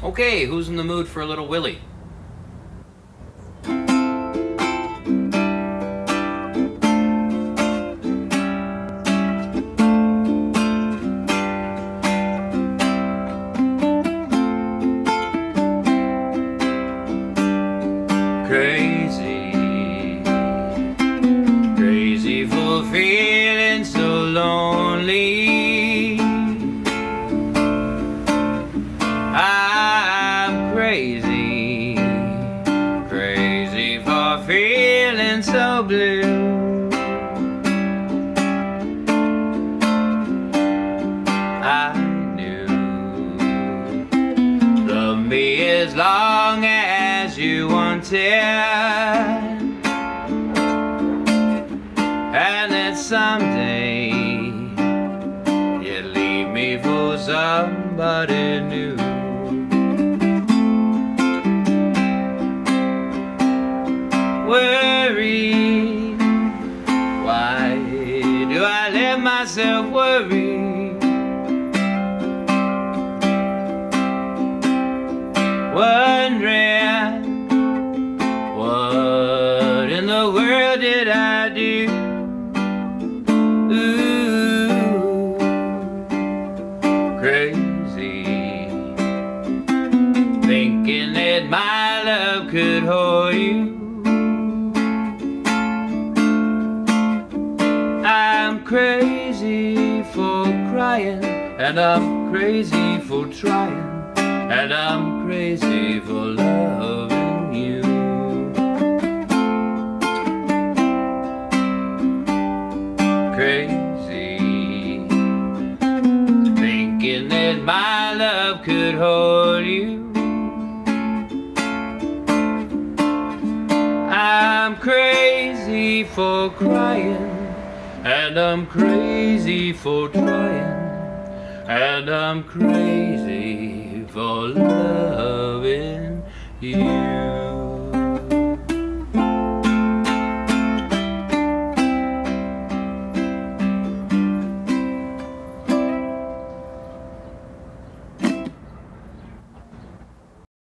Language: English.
Okay, who's in the mood for a little Willie? Crazy, crazy for feeling so lonely. Knew love me as long as you wanted, and that someday you'd leave me for somebody new. Worry, why do I let myself worry? The world did I do? Ooh, crazy, thinking that my love could hold you. I'm crazy for crying, and I'm crazy for trying, and I'm crazy for loving crazy. Thinking that my love could hold you. I'm crazy for crying And I'm crazy for trying And I'm crazy for loving you.